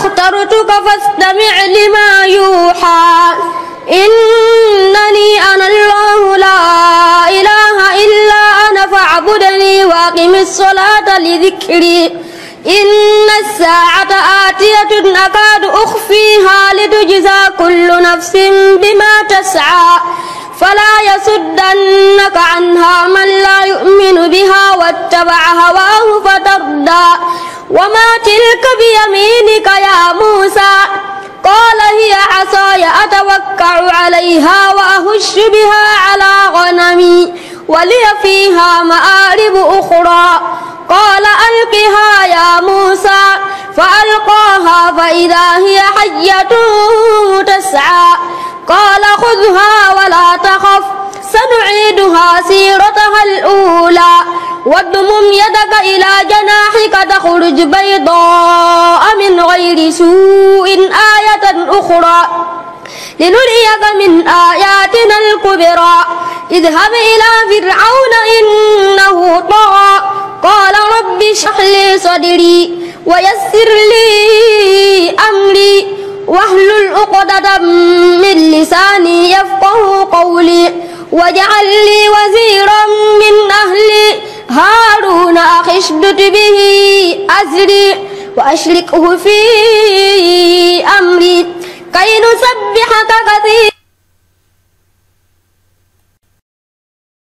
اخترتك فاستمع لما يوحى. إنني أنا الله لا إله إلا أنا فاعبدني وأقم الصلاة لذكري. إن الساعة آتية أكاد أخفيها لتجزى كل نفس بما تسعى. فلا يصدنك عنها من لا يؤمن بها واتبع هواه فتردى. وما تلك بيمينك يا موسى؟ قال هي عصاي أتوكع عليها وأهش بها على غنمي ولي فيها مآرب أخرى. قال ألقها يا موسى. فألقاها فإذا هي حية تسعى. قال خذها ولا تخف واضمم يدك إلى جناحك تخرج بيضاء من غير سوء آية أخرى. لنريك من آياتنا الكبرى. اذهب إلى فرعون إنه طغى. قال رب اشرح لي صدري ويسر لي أمري. واحلل عقدة من لساني يفقه قولي. واجعل لي وزيرا من أهلي. اشدد به أزري وأشركه في أمري كي نسبحك كثيرا